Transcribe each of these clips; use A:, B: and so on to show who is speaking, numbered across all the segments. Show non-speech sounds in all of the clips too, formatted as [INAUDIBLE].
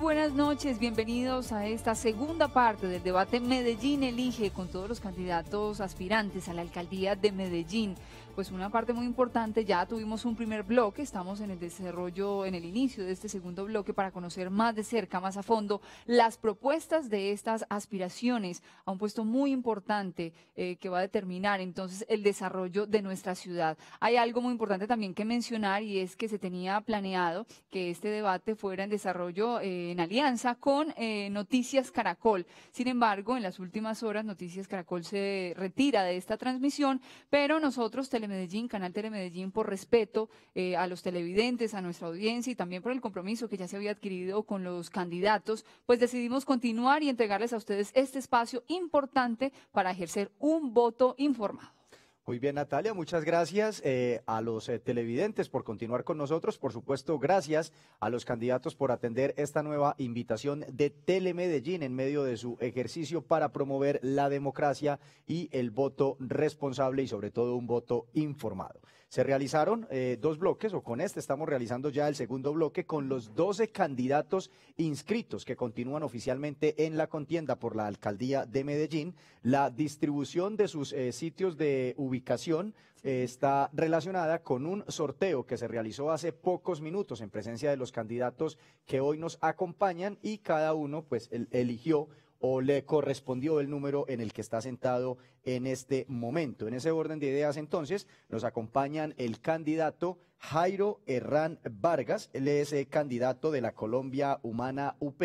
A: buenas noches, bienvenidos a esta segunda parte del debate Medellín Elige con todos los candidatos aspirantes a la alcaldía de Medellín pues una parte muy importante, ya tuvimos un primer bloque, estamos en el desarrollo, en el inicio de este segundo bloque para conocer más de cerca, más a fondo, las propuestas de estas aspiraciones a un puesto muy importante eh, que va a determinar entonces el desarrollo de nuestra ciudad. Hay algo muy importante también que mencionar y es que se tenía planeado que este debate fuera en desarrollo eh, en alianza con eh, Noticias Caracol. Sin embargo, en las últimas horas Noticias Caracol se retira de esta transmisión, pero nosotros Telemedellín, Canal Telemedellín, por respeto eh, a los televidentes, a nuestra audiencia y también por el compromiso que ya se había adquirido con los candidatos, pues decidimos continuar y entregarles a ustedes este espacio importante para ejercer un voto informado.
B: Muy bien, Natalia, muchas gracias eh, a los eh, televidentes por continuar con nosotros. Por supuesto, gracias a los candidatos por atender esta nueva invitación de Telemedellín en medio de su ejercicio para promover la democracia y el voto responsable y sobre todo un voto informado. Se realizaron eh, dos bloques, o con este estamos realizando ya el segundo bloque, con los 12 candidatos inscritos que continúan oficialmente en la contienda por la alcaldía de Medellín. La distribución de sus eh, sitios de ubicación eh, está relacionada con un sorteo que se realizó hace pocos minutos en presencia de los candidatos que hoy nos acompañan y cada uno pues eligió o le correspondió el número en el que está sentado en este momento. En ese orden de ideas, entonces, nos acompañan el candidato Jairo Herrán Vargas, él es el candidato de la Colombia Humana UP.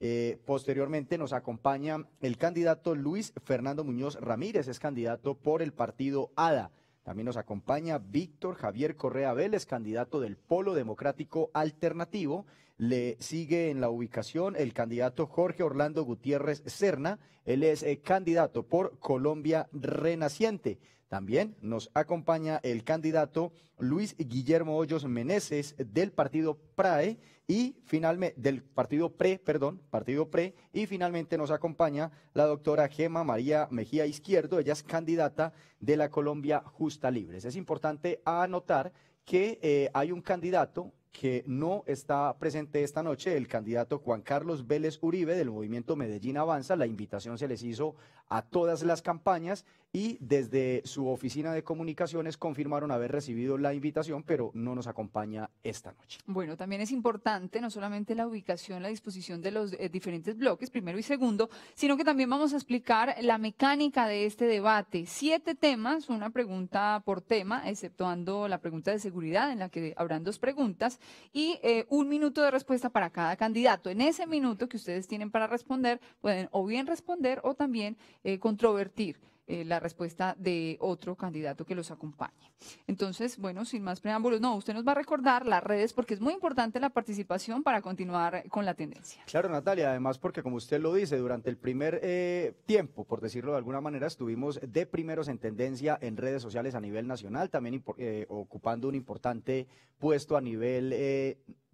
B: Eh, posteriormente nos acompaña el candidato Luis Fernando Muñoz Ramírez, es candidato por el partido ADA. También nos acompaña Víctor Javier Correa Vélez, candidato del Polo Democrático Alternativo. Le sigue en la ubicación el candidato Jorge Orlando Gutiérrez Serna. Él es eh, candidato por Colombia Renaciente. También nos acompaña el candidato Luis Guillermo Hoyos Meneses del partido PRAE y finalmente del partido PRE, perdón, partido PRE y finalmente nos acompaña la doctora Gema María Mejía Izquierdo, ella es candidata de la Colombia Justa Libres. Es importante anotar que eh, hay un candidato que no está presente esta noche, el candidato Juan Carlos Vélez Uribe del movimiento Medellín Avanza. La invitación se les hizo a todas las campañas y desde su oficina de comunicaciones confirmaron haber recibido la invitación, pero no nos acompaña esta noche.
A: Bueno, también es importante no solamente la ubicación, la disposición de los eh, diferentes bloques, primero y segundo, sino que también vamos a explicar la mecánica de este debate. Siete temas, una pregunta por tema, exceptuando la pregunta de seguridad, en la que habrán dos preguntas, y eh, un minuto de respuesta para cada candidato. En ese minuto que ustedes tienen para responder, pueden o bien responder o también eh, controvertir. Eh, la respuesta de otro candidato que los acompañe. Entonces, bueno, sin más preámbulos, no, usted nos va a recordar las redes porque es muy importante la participación para continuar con la tendencia.
B: Claro, Natalia, además porque como usted lo dice, durante el primer eh, tiempo, por decirlo de alguna manera, estuvimos de primeros en tendencia en redes sociales a nivel nacional, también eh, ocupando un importante puesto a nivel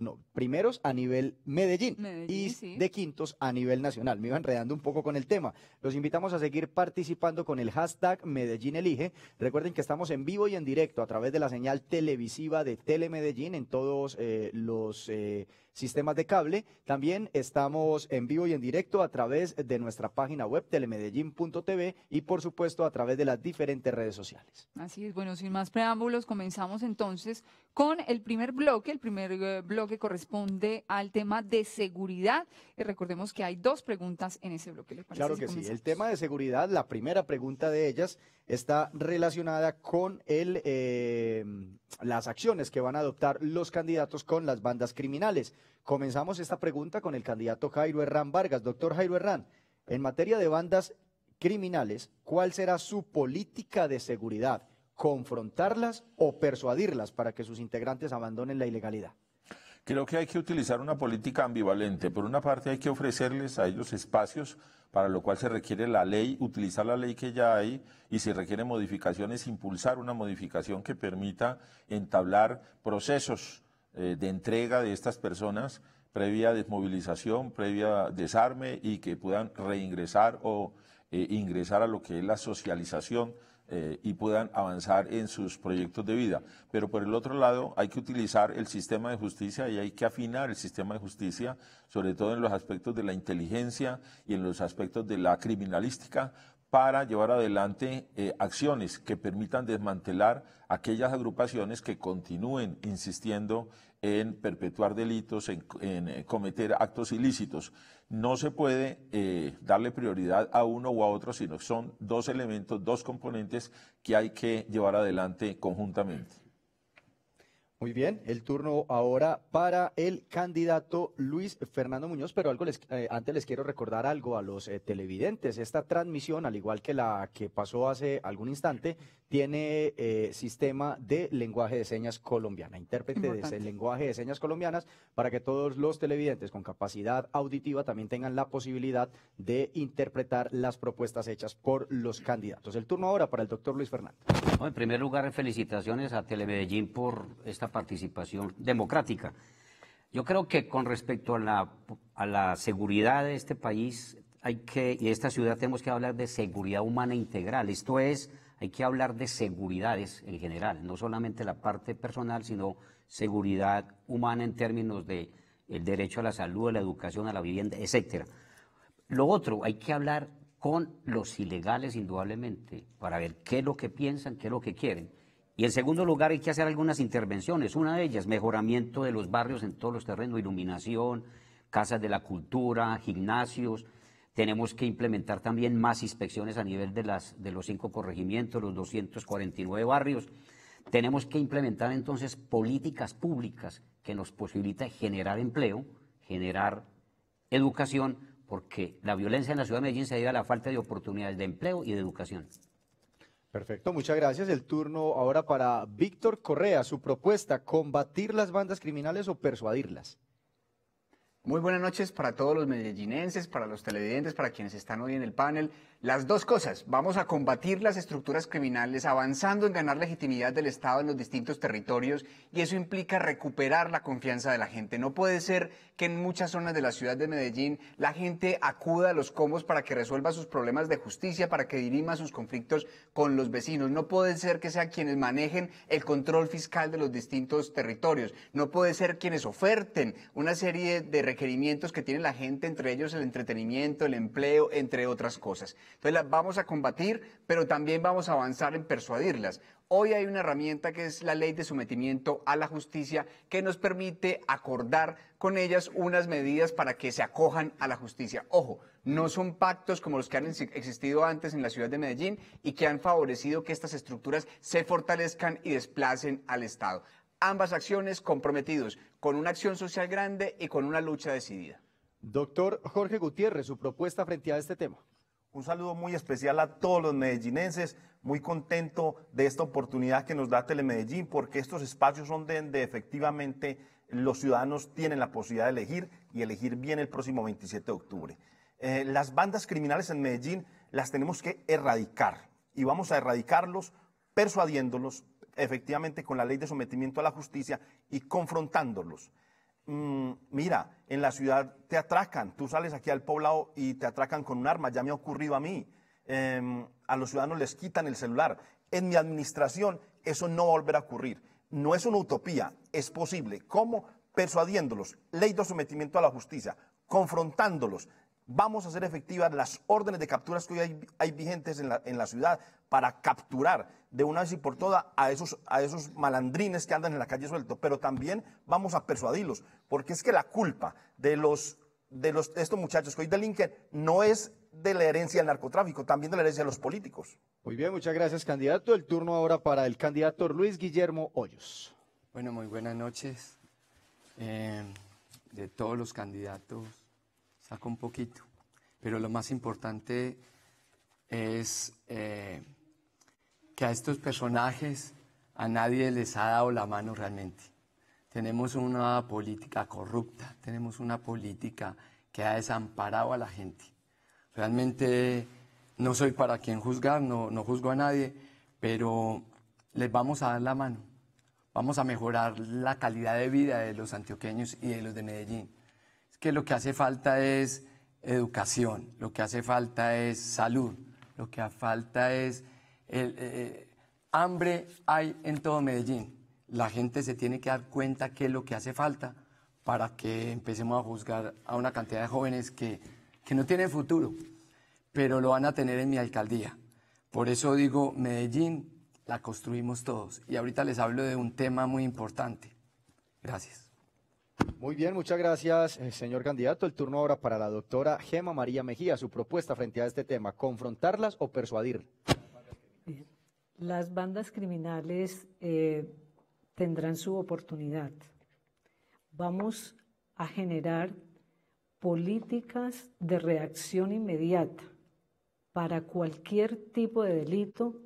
B: no, primeros a nivel Medellín, y de quintos a nivel nacional. Me iba enredando un poco con el tema. Los invitamos a seguir participando con el hashtag Medellín Elige. Recuerden que estamos en vivo y en directo a través de la señal televisiva de Telemedellín en todos eh, los eh, sistemas de cable. También estamos en vivo y en directo a través de nuestra página web telemedellín.tv y por supuesto a través de las diferentes redes sociales.
A: Así es, bueno, sin más preámbulos, comenzamos entonces con el primer bloque. El primer eh, bloque corresponde al tema de seguridad. Y recordemos que hay dos preguntas en ese bloque.
B: claro que sí. El tema de seguridad, la primera pregunta de ellas está relacionada con el, eh, las acciones que van a adoptar los candidatos con las bandas criminales. Comenzamos esta pregunta con el candidato Jairo Herrán Vargas. Doctor Jairo Herrán, en materia de bandas criminales, ¿cuál será su política de seguridad? ¿Confrontarlas o persuadirlas para que sus integrantes abandonen la ilegalidad?
C: Creo que hay que utilizar una política ambivalente. Por una parte hay que ofrecerles a ellos espacios para lo cual se requiere la ley, utilizar la ley que ya hay y si requiere modificaciones, impulsar una modificación que permita entablar procesos eh, de entrega de estas personas previa desmovilización, previa desarme y que puedan reingresar o eh, ingresar a lo que es la socialización eh, y puedan avanzar en sus proyectos de vida. Pero por el otro lado, hay que utilizar el sistema de justicia y hay que afinar el sistema de justicia, sobre todo en los aspectos de la inteligencia y en los aspectos de la criminalística, para llevar adelante eh, acciones que permitan desmantelar aquellas agrupaciones que continúen insistiendo en perpetuar delitos, en, eh, cometer actos ilícitos. No se puede eh, darle prioridad a uno o a otro, sino que son dos elementos, dos componentes que hay que llevar adelante conjuntamente.
B: Muy bien, el turno ahora para el candidato Luis Fernando Muñoz, pero algo les, eh, antes les quiero recordar algo a los eh, televidentes. Esta transmisión, al igual que la que pasó hace algún instante, tiene eh, sistema de lenguaje de señas colombiana, intérprete de lenguaje de señas colombianas, para que todos los televidentes con capacidad auditiva también tengan la posibilidad de interpretar las propuestas hechas por los candidatos. El turno ahora para el doctor Luis Fernando.
D: en primer lugar, felicitaciones a Telemedellín por esta participación democrática. Yo creo que con respecto a la, a la seguridad de este país hay que, y de esta ciudad tenemos que hablar de seguridad humana integral. Esto es, hay que hablar de seguridades en general, no solamente la parte personal, sino seguridad humana en términos de el derecho a la salud, a la educación, a la vivienda, etcétera. Lo otro, hay que hablar con los ilegales indudablemente para ver qué es lo que piensan, qué es lo que quieren. Y en segundo lugar hay que hacer algunas intervenciones. Una de ellas, mejoramiento de los barrios en todos los terrenos, iluminación, casas de la cultura, gimnasios. Tenemos que implementar también más inspecciones a nivel de, las, de los cinco corregimientos, los 249 barrios. Tenemos que implementar entonces políticas públicas que nos posibiliten generar empleo, generar educación, porque la violencia en la ciudad de Medellín se debe a la falta de oportunidades de empleo y de educación.
B: Perfecto, muchas gracias. El turno ahora para Víctor Correa. Su propuesta, combatir las bandas criminales o persuadirlas.
E: Muy buenas noches para todos los medellinenses, para los televidentes, para quienes están hoy en el panel. Las dos cosas, vamos a combatir las estructuras criminales avanzando en ganar legitimidad del Estado en los distintos territorios y eso implica recuperar la confianza de la gente. No puede ser que en muchas zonas de la ciudad de Medellín la gente acuda a los comos para que resuelva sus problemas de justicia, para que dirima sus conflictos con los vecinos. No puede ser que sean quienes manejen el control fiscal de los distintos territorios. No puede ser quienes oferten una serie de requerimientos que tiene la gente, entre ellos el entretenimiento, el empleo, entre otras cosas. Entonces las vamos a combatir, pero también vamos a avanzar en persuadirlas. Hoy hay una herramienta que es la ley de sometimiento a la justicia que nos permite acordar con ellas unas medidas para que se acojan a la justicia. Ojo, no son pactos como los que han existido antes en la ciudad de Medellín y que han favorecido que estas estructuras se fortalezcan y desplacen al Estado. Ambas acciones comprometidos con una acción social grande y con una lucha decidida.
B: Doctor Jorge Gutiérrez, su propuesta frente a este tema.
F: Un saludo muy especial a todos los medellinenses, muy contento de esta oportunidad que nos da Telemedellín, porque estos espacios son donde efectivamente los ciudadanos tienen la posibilidad de elegir y elegir bien el próximo 27 de octubre. Eh, las bandas criminales en Medellín las tenemos que erradicar y vamos a erradicarlos persuadiéndolos efectivamente con la ley de sometimiento a la justicia y confrontándolos. Mm, mira, en la ciudad te atracan, tú sales aquí al poblado y te atracan con un arma, ya me ha ocurrido a mí, em, a los ciudadanos les quitan el celular. En mi administración eso no va a volver a ocurrir. No es una utopía, es posible. ¿Cómo? Persuadiéndolos, ley de sometimiento a la justicia, confrontándolos. Vamos a hacer efectivas las órdenes de capturas que hoy hay, vigentes en la, en la ciudad para capturar de una vez y por todas a esos, a esos malandrines que andan en la calle suelto, pero también vamos a persuadirlos, porque es que la culpa de, los, de, los, estos muchachos que hoy delinquen no es de la herencia del narcotráfico, también de la herencia de los políticos.
B: Muy bien, muchas gracias, candidato. El turno ahora para el candidato Luis Guillermo Hoyos.
G: Bueno, muy buenas noches. Eh, de todos los candidatos, saco un poquito, pero lo más importante es... Eh, que a estos personajes a nadie les ha dado la mano realmente. Tenemos una política corrupta, tenemos una política que ha desamparado a la gente. Realmente no soy para quien juzgar, no, no juzgo a nadie, pero les vamos a dar la mano. Vamos a mejorar la calidad de vida de los antioqueños y de los de Medellín. Que lo que hace falta es educación, lo que hace falta es salud, lo que hace falta es El, eh, hambre hay en todo Medellín. La gente se tiene que dar cuenta qué es lo que hace falta para que empecemos a juzgar a una cantidad de jóvenes que, que no tienen futuro, pero lo van a tener en mi alcaldía. Por eso digo, Medellín la construimos todos. Y ahorita les hablo de un tema muy importante. Gracias.
B: Muy bien, muchas gracias, eh, señor candidato. El turno ahora para la doctora Gema María Mejía. Su propuesta frente a este tema, ¿confrontarlas o persuadir?
H: Las bandas criminales eh, tendrán su oportunidad. Vamos a generar políticas de reacción inmediata para cualquier tipo de delito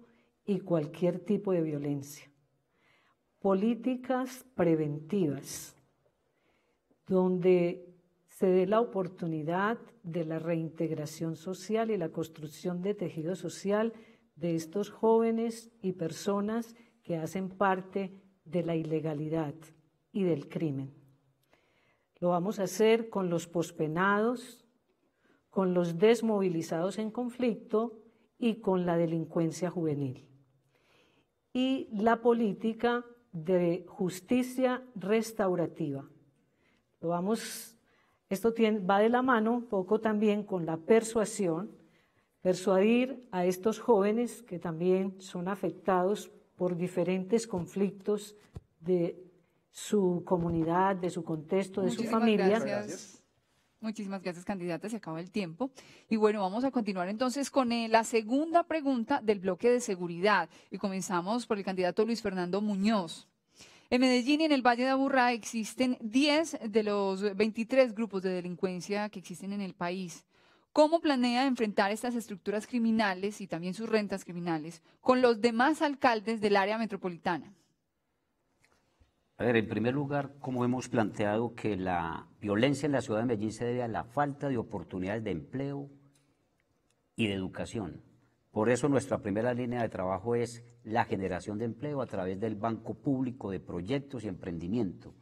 H: y cualquier tipo de violencia. Políticas preventivas, donde se dé la oportunidad de la reintegración social y la construcción de tejido social de estos jóvenes y personas que hacen parte de la ilegalidad y del crimen. Lo vamos a hacer con los pospenados, con los desmovilizados en conflicto y con la delincuencia juvenil. Y la política de justicia restaurativa. Lo vamos, esto va de la mano un poco también con la persuasión, persuadir a estos jóvenes que también son afectados por diferentes conflictos de su comunidad, de su contexto, de su familia.
A: Gracias. Muchísimas gracias, candidata. Se acaba el tiempo. Y bueno, vamos a continuar entonces con eh, la segunda pregunta del bloque de seguridad. Y comenzamos por el candidato Luis Fernando Muñoz. En Medellín y en el Valle de Aburrá existen 10 de los 23 grupos de delincuencia que existen en el país. ¿Cómo planea enfrentar estas estructuras criminales y también sus rentas criminales con los demás alcaldes del área metropolitana?
D: A ver, en primer lugar, como hemos planteado que la violencia en la ciudad de Medellín se debe a la falta de oportunidades de empleo y de educación. Por eso nuestra primera línea de trabajo es la generación de empleo a través del Banco Público de Proyectos y Emprendimiento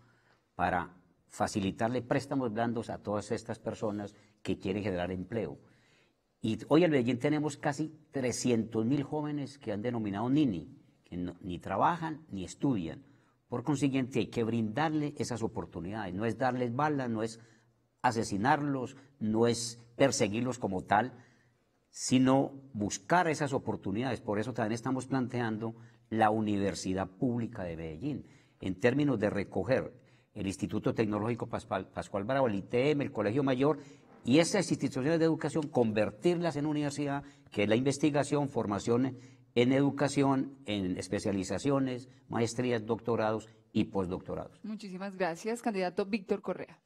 D: para facilitarle préstamos blandos a todas estas personas que quieren generar empleo. Y hoy en Medellín tenemos casi 300 mil jóvenes que han denominado NINI, que ni trabajan ni estudian. Por consiguiente, hay que brindarle esas oportunidades. No es darles balas, no es asesinarlos, no es perseguirlos como tal, sino buscar esas oportunidades. Por eso también estamos planteando la Universidad Pública de Medellín, en términos de recoger el Instituto Tecnológico Pascual, Pascual Bravo, el ITM, el Colegio Mayor, y esas instituciones de educación convertirlas en universidad, que es la investigación, formación en educación, en especializaciones, maestrías, doctorados y postdoctorados.
A: Muchísimas gracias, candidato Víctor Correa.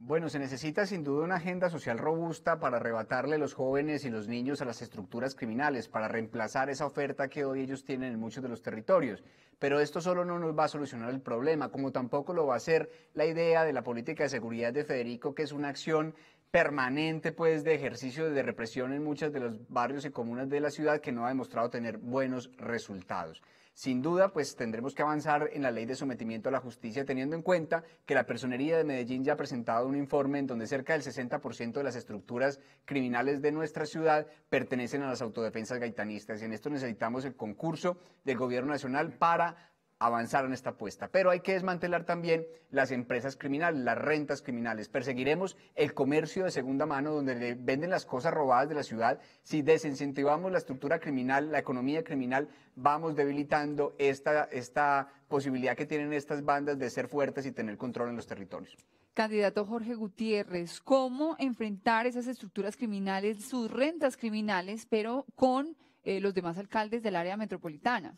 E: Bueno, se necesita sin duda una agenda social robusta para arrebatarle los jóvenes y los niños a las estructuras criminales, para reemplazar esa oferta que hoy ellos tienen en muchos de los territorios. Pero esto solo no nos va a solucionar el problema, como tampoco lo va a hacer la idea de la política de seguridad de Federico, que es una acción permanente pues de ejercicio de represión en muchos de los barrios y comunas de la ciudad que no ha demostrado tener buenos resultados. Sin duda, pues tendremos que avanzar en la ley de sometimiento a la justicia, teniendo en cuenta que la Personería de Medellín ya ha presentado un informe en donde cerca del 60% de las estructuras criminales de nuestra ciudad pertenecen a las autodefensas gaitanistas. Y en esto necesitamos el concurso del Gobierno Nacional para avanzar en esta apuesta. Pero hay que desmantelar también las empresas criminales, las rentas criminales. Perseguiremos el comercio de segunda mano donde le venden las cosas robadas de la ciudad. Si desincentivamos la estructura criminal, la economía criminal, vamos debilitando esta, esta posibilidad que tienen estas bandas de ser fuertes y tener control en los territorios.
A: Candidato Jorge Gutiérrez, ¿cómo enfrentar esas estructuras criminales, sus rentas criminales, pero con eh, los demás alcaldes del área metropolitana?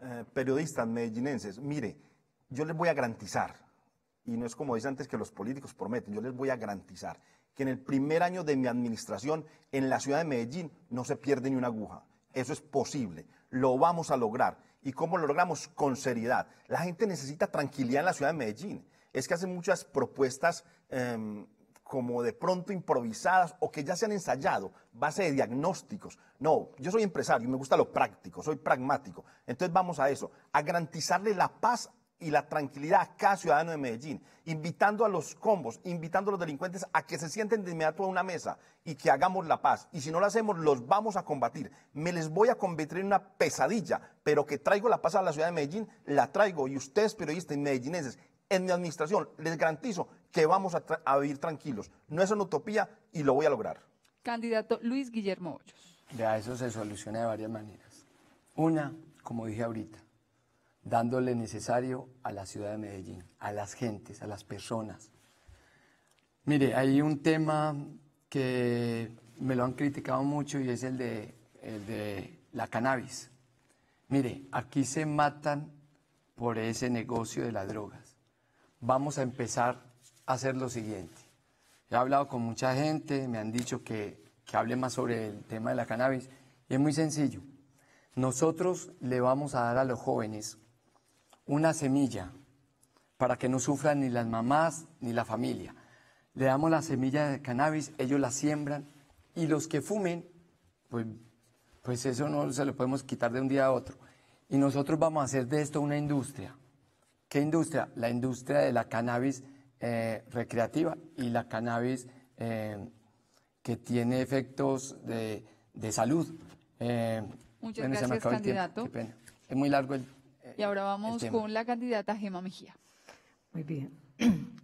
F: Eh, periodistas medellinenses, mire, yo les voy a garantizar, y no es como dice antes que los políticos prometen, yo les voy a garantizar que en el primer año de mi administración en la ciudad de Medellín no se pierde ni una aguja. Eso es posible, lo vamos a lograr. ¿Y cómo lo logramos? Con seriedad. La gente necesita tranquilidad en la ciudad de Medellín. Es que hacen muchas propuestas em, como de pronto improvisadas o que ya se han ensayado, base de diagnósticos. No, yo soy empresario me gusta lo práctico, soy pragmático. Entonces vamos a eso, a garantizarle la paz y la tranquilidad a cada ciudadano de Medellín, invitando a los combos, invitando a los delincuentes a que se sienten de inmediato a una mesa y que hagamos la paz. Y si no lo hacemos, los vamos a combatir. Me les voy a convertir en una pesadilla, pero que traigo la paz a la ciudad de Medellín, la traigo. Y ustedes, periodistas y medellinenses, en mi administración, les garantizo que vamos a, a vivir tranquilos. No es una utopía y lo voy a lograr.
A: Candidato Luis Guillermo Hoyos.
G: Vea, eso se soluciona de varias maneras. Una, como dije ahorita, dándole necesario a la ciudad de Medellín, a las gentes, a las personas. Mire, hay un tema que me lo han criticado mucho y es el de, el de la cannabis. Mire, aquí se matan por ese negocio de las drogas. Vamos a empezar a hacer lo siguiente. He hablado con mucha gente, me han dicho que, que hable más sobre el tema de la cannabis y es muy sencillo. Nosotros le vamos a dar a los jóvenes una semilla para que no sufran ni las mamás ni la familia. Le damos la semilla de cannabis, ellos la siembran y los que fumen, pues, pues eso no se lo podemos quitar de un día a otro. Y nosotros vamos a hacer de esto una industria. ¿Qué industria? La industria de la cannabis eh, recreativa y la cannabis eh, que tiene efectos de, de salud.
A: Eh, Muchas bueno, gracias, candidato.
G: Qué pena. Es muy largo el,
A: y ahora vamos con la candidata Gema Mejía.
H: Muy bien. [CLEARS THROAT]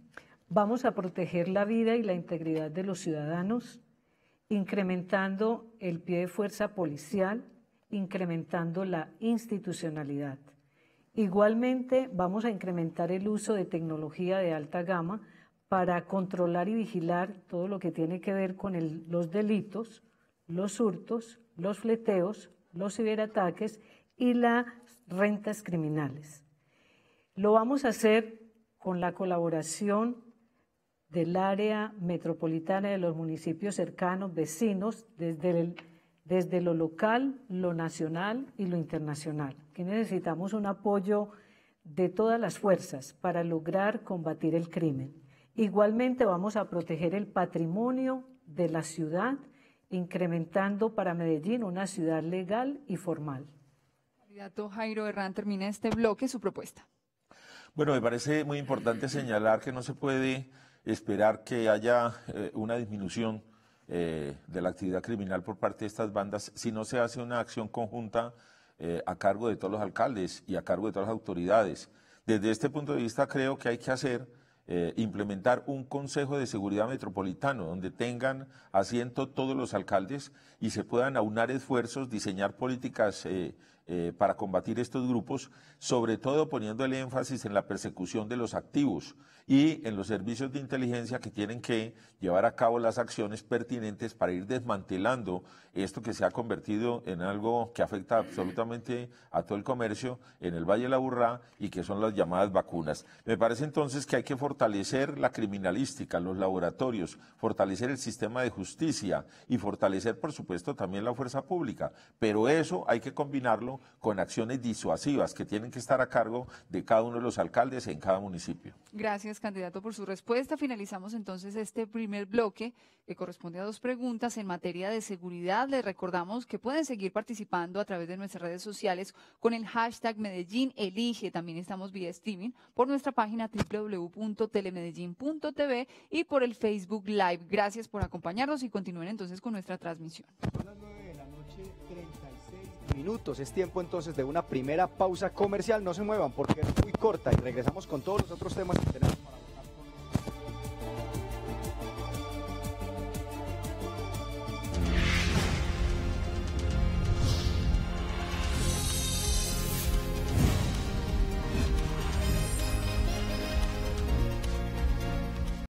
H: Vamos a proteger la vida y la integridad de los ciudadanos, incrementando el pie de fuerza policial, incrementando la institucionalidad. Igualmente, vamos a incrementar el uso de tecnología de alta gama para controlar y vigilar todo lo que tiene que ver con los delitos, los hurtos, los fleteos, los ciberataques y las rentas criminales. Lo vamos a hacer con la colaboración del área metropolitana de los municipios cercanos, vecinos, desde, desde lo local, lo nacional y lo internacional. Que necesitamos un apoyo de todas las fuerzas para lograr combatir el crimen. Igualmente vamos a proteger el patrimonio de la ciudad, incrementando para Medellín una ciudad legal y formal.
A: Candidato Jairo Herrán termina este bloque su propuesta.
C: Bueno, me parece muy importante señalar que no se puede esperar que haya eh, una disminución eh, de la actividad criminal por parte de estas bandas si no se hace una acción conjunta eh, a cargo de todos los alcaldes y a cargo de todas las autoridades. Desde este punto de vista creo que hay que hacer implementar un Consejo de Seguridad Metropolitano donde tengan asiento todos los alcaldes y se puedan aunar esfuerzos, diseñar políticas eh, para combatir estos grupos, sobre todo poniendo el énfasis en la persecución de los activos y en los servicios de inteligencia que tienen que llevar a cabo las acciones pertinentes para ir desmantelando esto que se ha convertido en algo que afecta absolutamente a todo el comercio en el Valle de la Burrá y que son las llamadas vacunas. Me parece entonces que hay que fortalecer la criminalística, los laboratorios, fortalecer el sistema de justicia y fortalecer, por supuesto, también la fuerza pública. Pero eso hay que combinarlo con acciones disuasivas que tienen que estar a cargo de cada uno de los alcaldes en cada municipio.
A: Gracias, candidato, por su respuesta. Finalizamos entonces este primer bloque que corresponde a dos preguntas en materia de seguridad. Les recordamos que pueden seguir participando a través de nuestras redes sociales con el hashtag Medellín Elige. También estamos vía streaming por nuestra página www.telemedellín.tv y por el Facebook Live. Gracias por acompañarnos y continúen entonces con nuestra transmisión
B: minutos. Es tiempo entonces de una primera pausa comercial. No se muevan porque es muy corta y regresamos con todos los otros temas que tenemos.